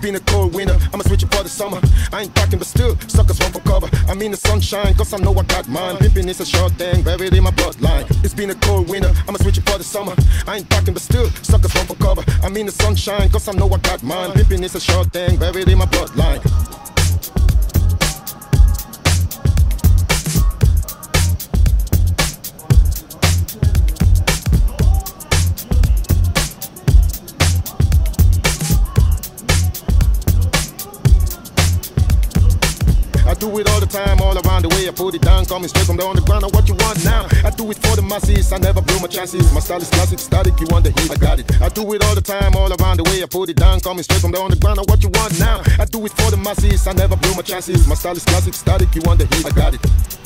been a cold winter, I'ma switch it for the summer. I ain't packing, but still, suckers run for cover. I mean the sunshine, cause I know I got mine. Pimping is a short thing, buried in my bloodline. It's been a cold winter, I'ma switch it for the summer. I ain't packing, but still, suckers run for cover. I mean the sunshine, cause I know I got mine. Pimping is a short thing, buried in my bloodline. Do it all the time, all around the way. I put it down, coming straight from the underground. Now what you want now? I do it for the masses. I never blow my chances. My style is classic, static. You want the heat? I got it. I do it all the time, all around the way. I put it down, coming straight from the underground. Now what you want now? I do it for the masses. I never blow my chances. My style is classic, static. You want the heat? I got it.